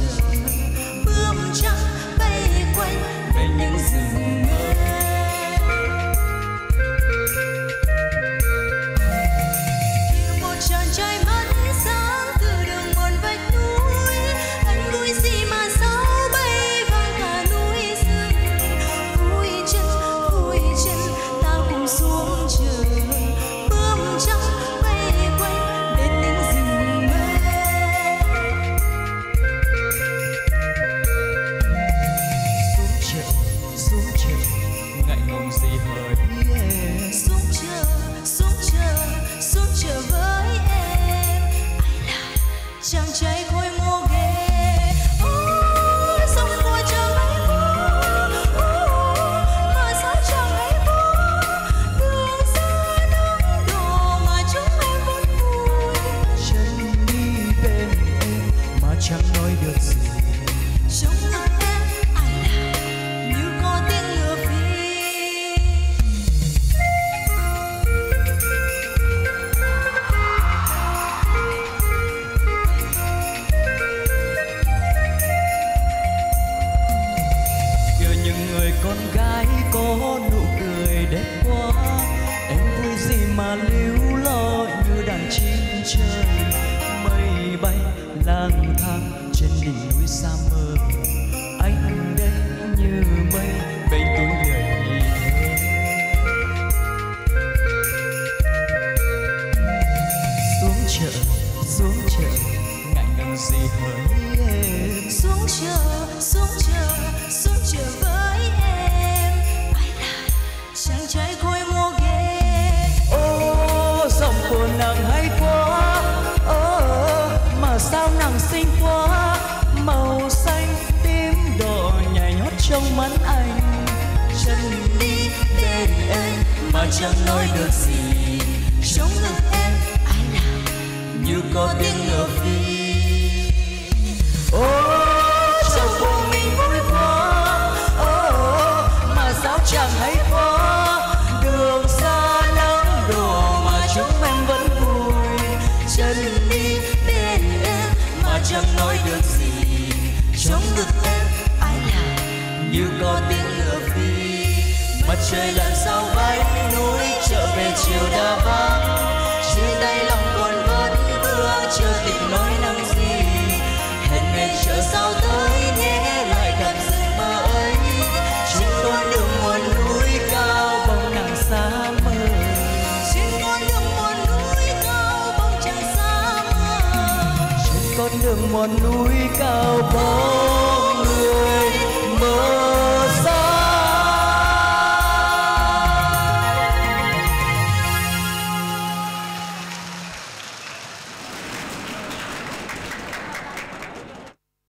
Yeah. chàng trai khôi ngô ghê mà lưu lo như đàn chim trời mây bay lang thang trên đỉnh núi xa mơ. Anh đây như mây bên túi người xuống chợ xuống chợ, ngại ngần gì hỡi xuống chợ xuống chợ. mà chẳng nói được gì. Trong ngực em, ai nào, như có tiếng ngựa phi oh. chẳng hay quá đường xa lắm đổ mà chúng em vẫn vui. Chân đi bên em, mà chẳng nói được gì. Trong ngực em, ai là như có tiếng ngựa trời lặn sau vai núi trở về chiều đã vắng chia tay lòng còn vẫn vương, chưa tình nói năng gì. Hẹn ngày chờ sao tới nhé lại cảm giấc mơ ấy. Trên con đường muôn núi cao bóng nàng xa mơ trên con đường muôn núi cao bóng chẳng xa mơ trên con đường muôn núi cao bóng